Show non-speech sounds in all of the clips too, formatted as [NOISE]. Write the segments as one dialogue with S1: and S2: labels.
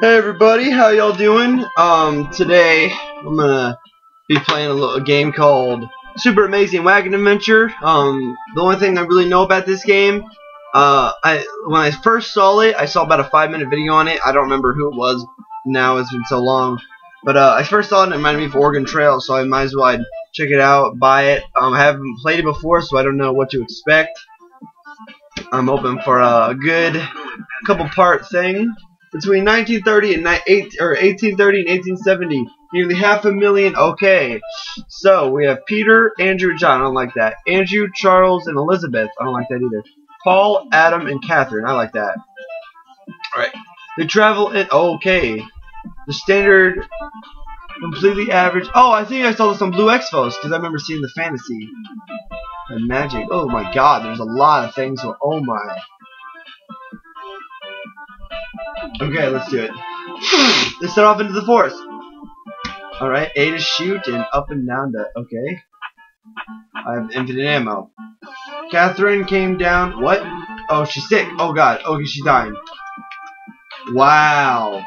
S1: Hey everybody, how y'all doing? Um, today I'm gonna be playing a little game called Super Amazing Wagon Adventure. Um, the only thing I really know about this game, uh, I when I first saw it, I saw about a five minute video on it. I don't remember who it was. Now it's been so long, but uh, I first saw it and it reminded me of Oregon Trail, so I might as well I'd check it out, buy it. Um, I haven't played it before, so I don't know what to expect. I'm hoping for a good couple part thing between 1930 and eight, or 1830 and 1870. Nearly half a million. Okay, so we have Peter, Andrew, John. I don't like that. Andrew, Charles, and Elizabeth. I don't like that either. Paul, Adam, and Catherine. I like that. All right. They travel in. Okay. The standard, completely average. Oh, I think I saw this on BlueXephos because I remember seeing the fantasy and magic. Oh my God, there's a lot of things. Oh my. Okay, let's do it. let's start off into the forest. Alright, A to shoot and up and down to... Okay. I have infinite ammo. Catherine came down... What? Oh, she's sick. Oh, God. Okay, she's dying. Wow.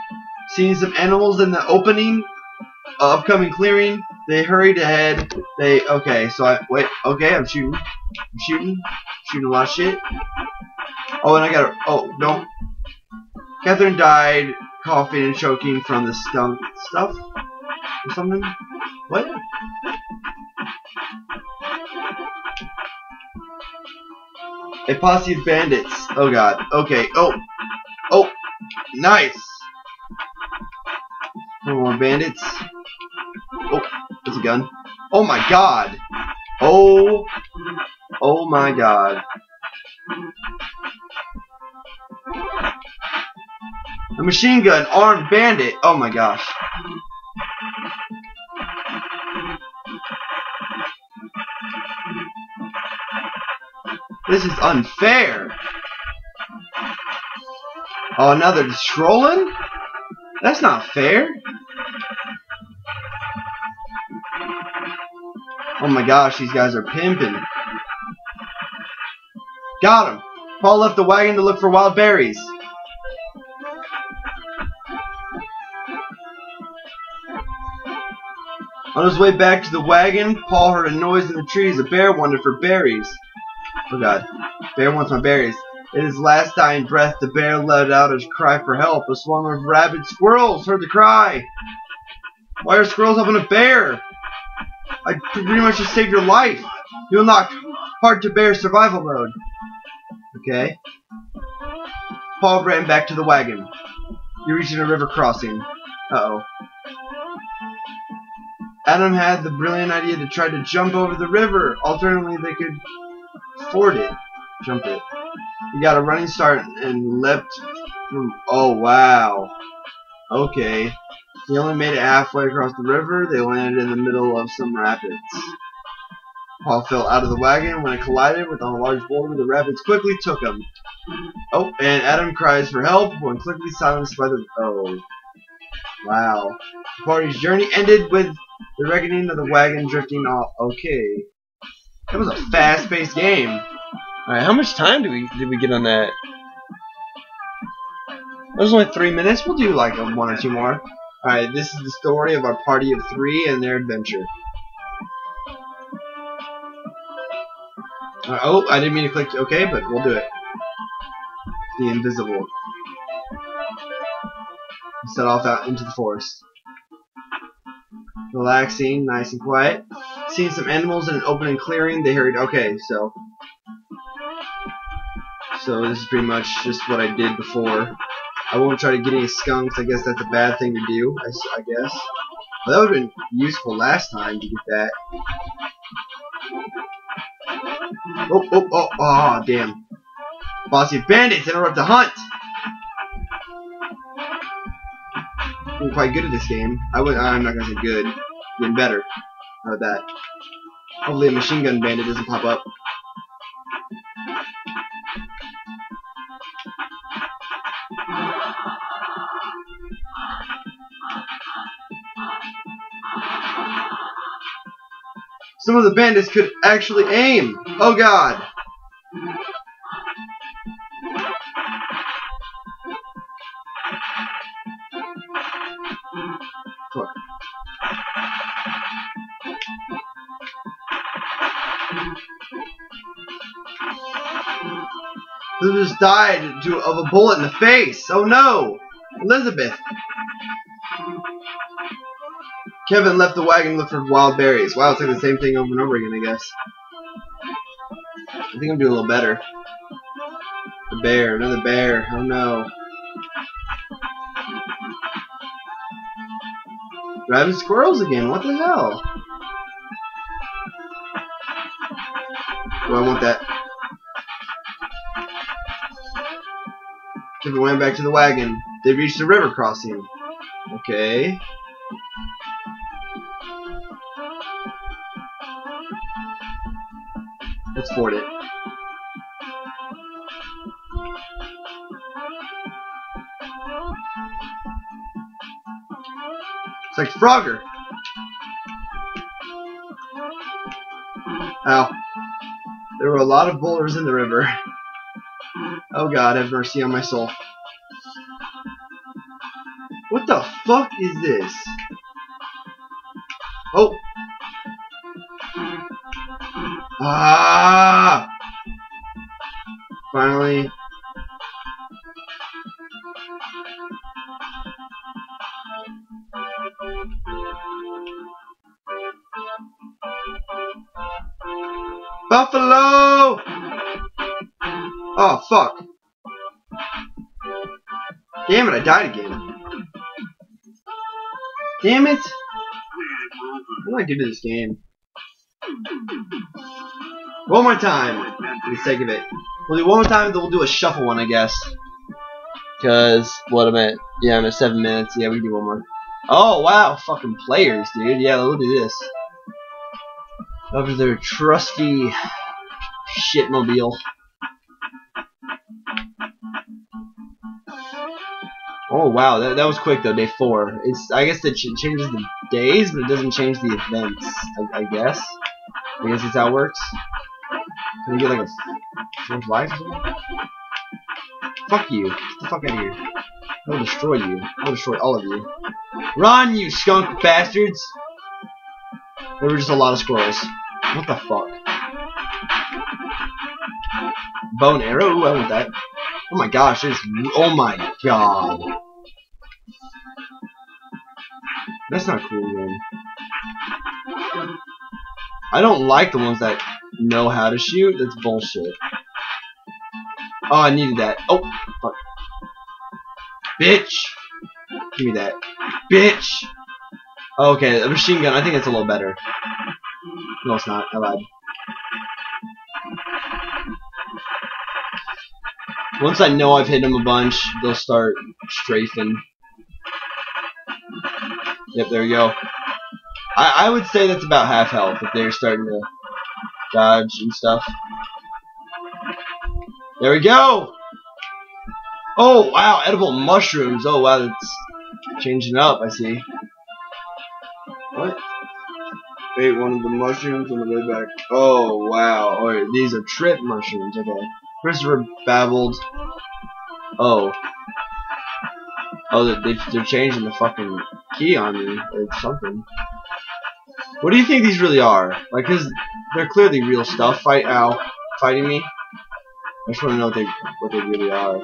S1: Seeing some animals in the opening, uh, upcoming clearing, they hurried ahead. They... Okay, so I... Wait. Okay, I'm shooting. I'm shooting. Shooting a lot of shit. Oh, and I got... a... Oh, don't... Catherine died coughing and choking from the stunk stuff or something. What? A posse of bandits. Oh god. Okay. Oh. Oh. Nice. more bandits. Oh, there's a gun. Oh my god. Oh. Oh my god. A machine gun, armed bandit. Oh my gosh. This is unfair. Oh, now they're just trolling? That's not fair. Oh my gosh, these guys are pimping. Got him. Paul left the wagon to look for wild berries. On his way back to the wagon, Paul heard a noise in the trees. A bear wanted for berries. Oh god. Bear wants my berries. In his last dying breath, the bear let out a cry for help. A swarm of rabid squirrels heard the cry. Why are squirrels helping a bear? I pretty much just saved your life. You unlock hard to bear survival mode. Okay. Paul ran back to the wagon. You're reaching a river crossing. Uh oh. Adam had the brilliant idea to try to jump over the river. Alternatively, they could ford it. Jump it. He got a running start and leapt from... Oh, wow. Okay. He only made it halfway across the river. They landed in the middle of some rapids. Paul fell out of the wagon when it collided with a large boulder. The rapids quickly took him. Oh, and Adam cries for help when quickly silenced by the... Oh. Wow. The party's journey ended with the reckoning of the wagon drifting off. Okay. That was a fast-paced game.
S2: Alright, how much time do we did we get on that?
S1: That was only three minutes. We'll do like a one or two more. Alright, this is the story of our party of three and their adventure. Right, oh, I didn't mean to click OK, but we'll do it. The invisible. Set off out into the forest relaxing, nice and quiet. Seeing some animals in an open clearing, they hurried. Okay, so so this is pretty much just what I did before. I won't try to get any skunks. I guess that's a bad thing to do. I, I guess. That would have been useful last time to get that. Oh, oh, oh, oh, damn. Bossy bandits interrupt the hunt! I'm quite good at this game. I would, I'm not gonna say good. Getting better. How about that? Hopefully a machine gun bandit doesn't pop up. Some of the bandits could actually aim! Oh god! Who just died to, of a bullet in the face? Oh no! Elizabeth! Kevin left the wagon and looked for wild berries. Wow, it's like the same thing over and over again, I guess. I think I'm doing a little better. The bear, another bear. Oh no. Driving squirrels again, what the hell? Oh, I want that. Kevin went back to the wagon. They reached the river crossing. Okay. Let's ford it. It's like Frogger. Ow. There were a lot of boulders in the river. [LAUGHS] Oh god, have mercy on my soul. What the fuck is this? Oh! Ah! Finally. Buffalo! Oh, fuck. Damn it, I died again. Damn it! What do I do to this game? One more time, for the sake of it. We'll do one more time, then we'll do a shuffle one, I guess.
S2: Cause what I'm at, yeah, I'm at seven minutes. Yeah, we can do one more.
S1: Oh, wow, fucking players, dude. Yeah, look at this. Over their trusty shitmobile. Oh wow, that, that was quick though. Day four. It's I guess it ch changes the days, but it doesn't change the events. I, I guess. I guess that's how it works. Can we get like a fourth life or something? Fuck you! Get the fuck out of here! I will destroy you. I will destroy all of you. Run, you skunk bastards! There were just a lot of squirrels. What the fuck? Bone arrow? Ooh, I want that. Oh my gosh, there's. Oh my god. That's not cool, man. I don't like the ones that know how to shoot. That's bullshit. Oh, I needed that. Oh, fuck. Bitch! Give me that. Bitch! Okay, a machine gun. I think it's a little better. No, it's not. I lied. Once I know I've hit them a bunch, they'll start strafing. Yep, there we go. I, I would say that's about half health if they're starting to dodge and stuff. There we go! Oh, wow, edible mushrooms. Oh, wow, that's changing up, I see. What?
S3: ate one of the mushrooms on the way back.
S1: Oh, wow. Oh, these are trip mushrooms. Okay. Christopher babbled. Oh. Oh, they, they're changing the fucking key on me. Or something. What do you think these really are? Like, cause they're clearly real stuff. Fight, ow. Fighting me. I just want to know what they, what they really are.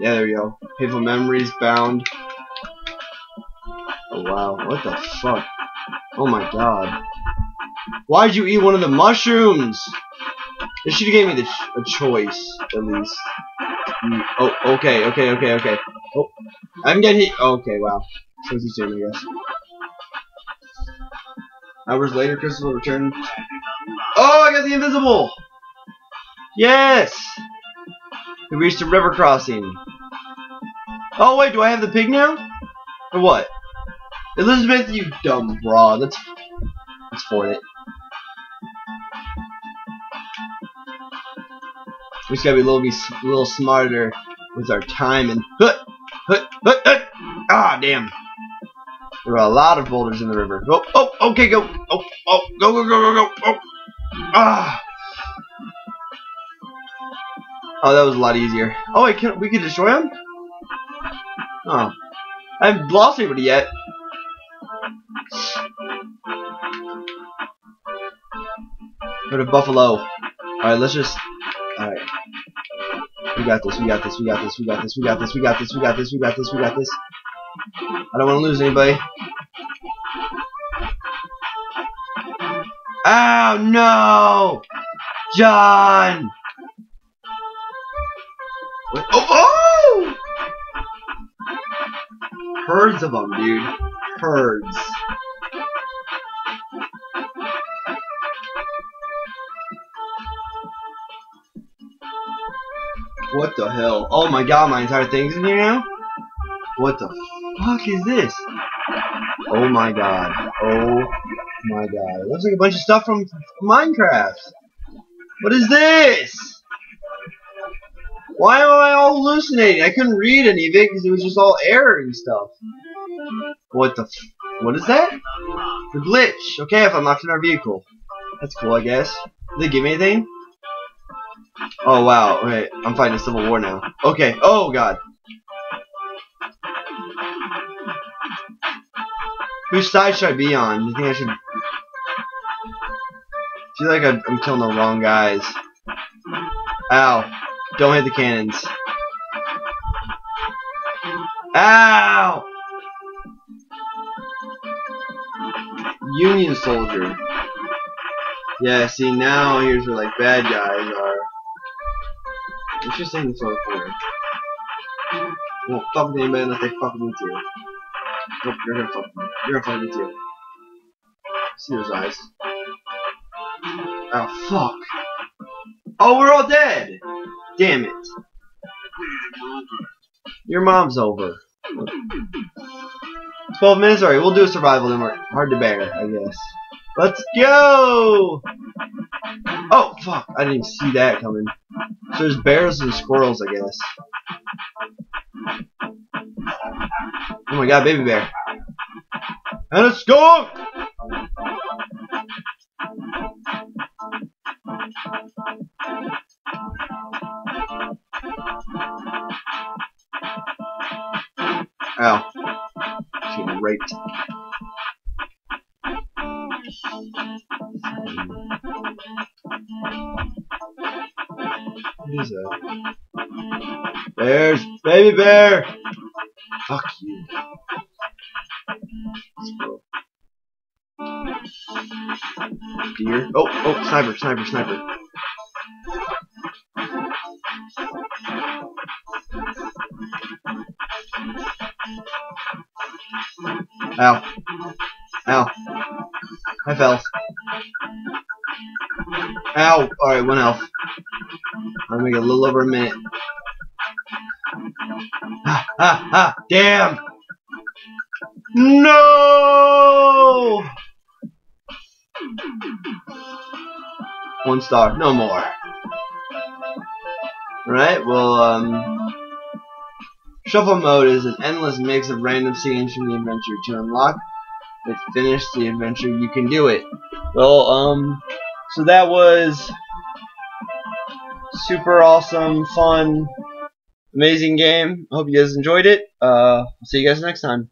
S1: Yeah, there we go. Painful memories bound. Oh wow, what the fuck? Oh my god. Why'd you eat one of the mushrooms? They should have gave me the a choice, at least. Mm, oh, okay, okay, okay, okay. I'm getting hit. Oh, okay, wow. So too soon, I guess. Hours later, Crystal returned. Oh, I got the invisible! Yes! We reached the river crossing. Oh, wait, do I have the pig now? Or what? Elizabeth, you dumb broad. Let's let's it. We just gotta be a little, be a little smarter with our time and [LAUGHS] hut, Ah, damn. There are a lot of boulders in the river. Oh, oh, okay, go. Oh, oh, go, go, go, go, go. Oh, ah. Oh, that was a lot easier. Oh, wait, can we can destroy them? Oh. I haven't lost anybody yet. Go to Buffalo. Alright, let's just... Got this, we got this, we got this, we got this, we got this, we got this, we got this, we got this, we got this. I don't want to lose anybody. Oh no! John! What? Oh, oh! Herds of them, dude. Herds. What the hell? Oh my god, my entire thing's in here now? What the fuck is this? Oh my god. Oh my god. It looks like a bunch of stuff from Minecraft. What is this? Why am I all hallucinating? I couldn't read any of it because it was just all error and stuff. What the What is that? The glitch. Okay, if I'm locked in our vehicle. That's cool, I guess. Did they give me anything? Oh, wow. Okay, I'm fighting a civil war now. Okay. Oh, God. Whose side should I be on? You think I should... I feel like I'm, killing the wrong guys. Ow. Don't hit the cannons. Ow! Union soldier. Yeah, see now here's where like bad guys are. Let's just stay in this other corner. Won't fuck with anybody unless they fuck me too. Nope, you're gonna fuck me. You're gonna fuck me too. See those eyes. Oh fuck. Oh, we're all dead! Damn it. Your mom's over. 12 minutes? Alright, we'll do a survival then. Hard to bear, I guess. Let's go! Oh, fuck. I didn't even see that coming. So there's bears and squirrels, I guess. Oh my god, baby bear. And a skunk! Ow. Getting raped. What that? Bears! Baby bear! Fuck you. Deer. Oh, oh, sniper, sniper, sniper. Ow. Ow. I fell. Ow. Alright, one health. I'm gonna get a little over a minute. Ah, ah, ah, damn! No! One star, no more. Alright, well, um... Shuffle mode is an endless mix of random scenes from the adventure. To unlock and finish the adventure, you can do it. Well, um, so that was super awesome, fun, amazing game. Hope you guys enjoyed it. Uh, see you guys next time.